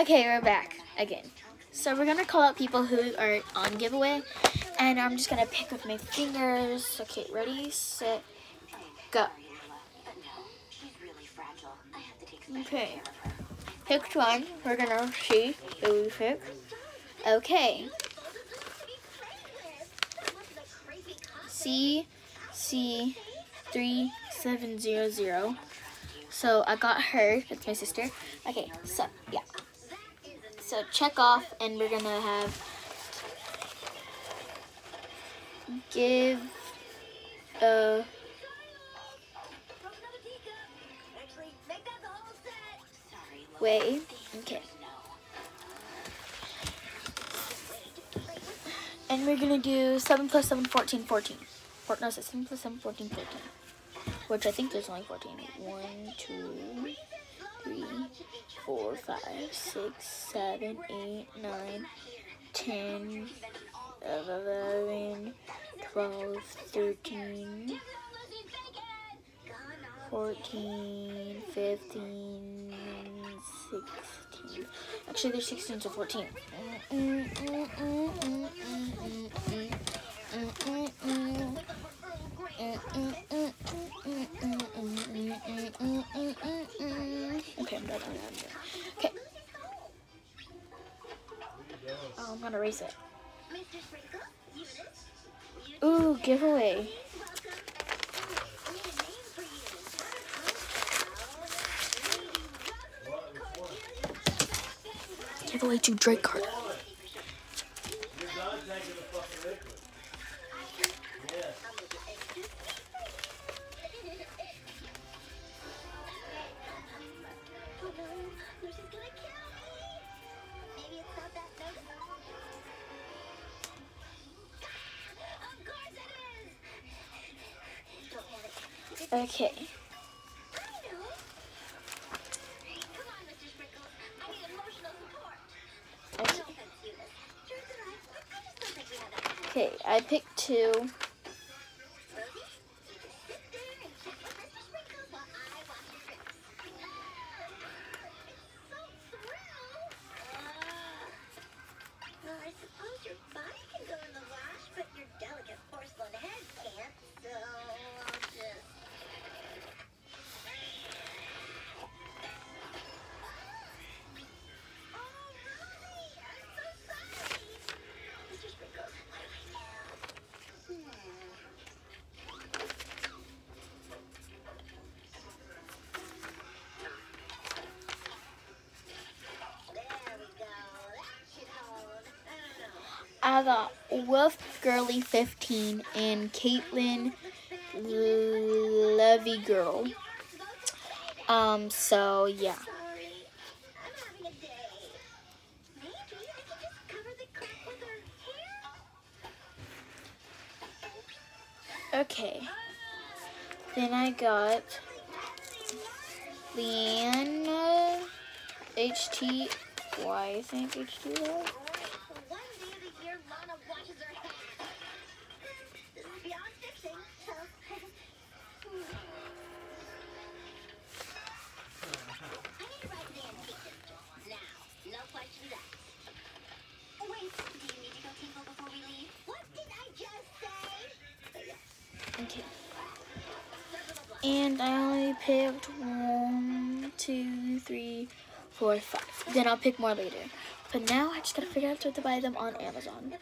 Okay, we're back again. So we're gonna call out people who are on giveaway, and I'm just gonna pick with my fingers. Okay, ready, set, go. Okay, picked one. We're gonna see who we pick. Okay. C C three seven zero zero. So I got her. That's my sister. Okay, so yeah. So check off, and we're gonna have give a way. Okay. And we're gonna do 7 plus 7, 14, 14. Four, no, 7 plus 7, 14, 14. Which I think there's only 14. 1, 2, 3, 4, 5, 6, 7, 8, 9, 10, 11, 12, 13, 14, 15, 16. Actually, there's 16 to 14. Okay, Oh, I'm gonna erase it. Ooh, giveaway. Giveaway to Drake Carter. Okay. Okay. I picked two. I got Wolf Girly 15 and Caitlin Levy Girl. Um, so yeah. Okay. Then I got Leanna HT. Why I think HT And I only picked one, two, three, four, five. Then I'll pick more later. But now I just gotta figure out how to buy them on Amazon.